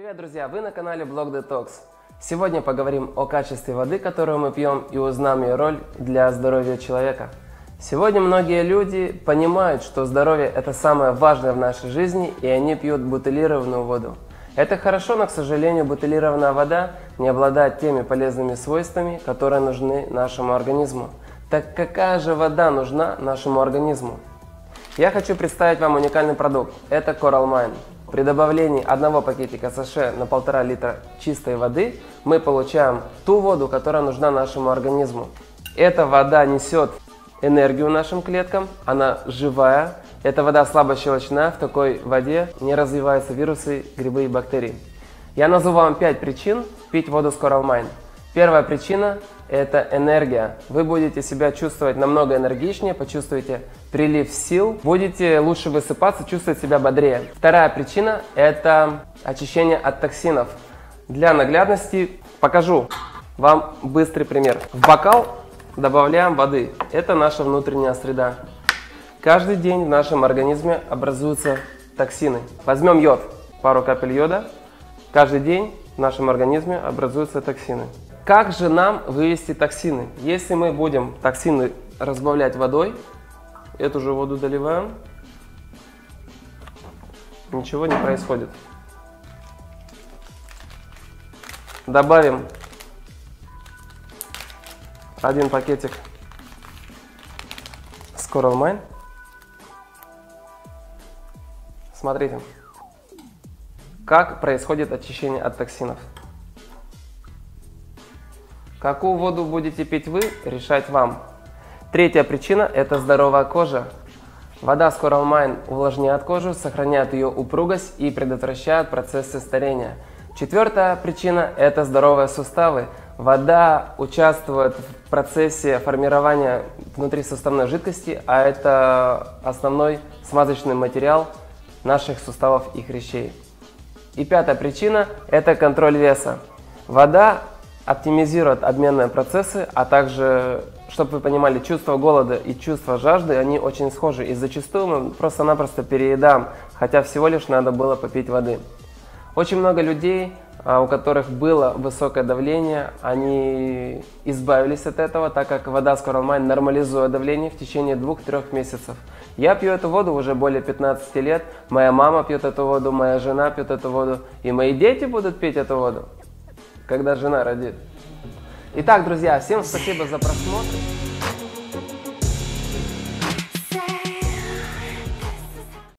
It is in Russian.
Привет, друзья! Вы на канале Blog Detox. Сегодня поговорим о качестве воды, которую мы пьем, и узнаем ее роль для здоровья человека. Сегодня многие люди понимают, что здоровье – это самое важное в нашей жизни, и они пьют бутылированную воду. Это хорошо, но, к сожалению, бутылированная вода не обладает теми полезными свойствами, которые нужны нашему организму. Так какая же вода нужна нашему организму? Я хочу представить вам уникальный продукт. Это Coral Mine. При добавлении одного пакетика саше на полтора литра чистой воды мы получаем ту воду, которая нужна нашему организму. Эта вода несет энергию нашим клеткам, она живая. Эта вода слабощелочная, в такой воде не развиваются вирусы, грибы и бактерии. Я назову вам 5 причин пить воду с Coral Mine. Первая причина – это энергия. Вы будете себя чувствовать намного энергичнее, почувствуете прилив сил, будете лучше высыпаться, чувствовать себя бодрее. Вторая причина – это очищение от токсинов. Для наглядности покажу вам быстрый пример. В бокал добавляем воды. Это наша внутренняя среда. Каждый день в нашем организме образуются токсины. Возьмем йод, пару капель йода. Каждый день в нашем организме образуются токсины. Как же нам вывести токсины? Если мы будем токсины разбавлять водой, эту же воду доливаем, ничего не происходит. Добавим один пакетик Coral Mine. Смотрите, как происходит очищение от токсинов. Какую воду будете пить вы, решать вам. Третья причина – это здоровая кожа. Вода Coral Mine увлажняет кожу, сохраняет ее упругость и предотвращает процессы старения. Четвертая причина – это здоровые суставы. Вода участвует в процессе формирования внутрисуставной жидкости, а это основной смазочный материал наших суставов и хрящей. И пятая причина – это контроль веса. Вода оптимизирует обменные процессы, а также, чтобы вы понимали, чувство голода и чувство жажды, они очень схожи. И зачастую мы просто-напросто переедаем, хотя всего лишь надо было попить воды. Очень много людей, а, у которых было высокое давление, они избавились от этого, так как вода с Mine нормализует давление в течение 2-3 месяцев. Я пью эту воду уже более 15 лет, моя мама пьет эту воду, моя жена пьет эту воду, и мои дети будут пить эту воду когда жена родит. Итак, друзья, всем спасибо за просмотр.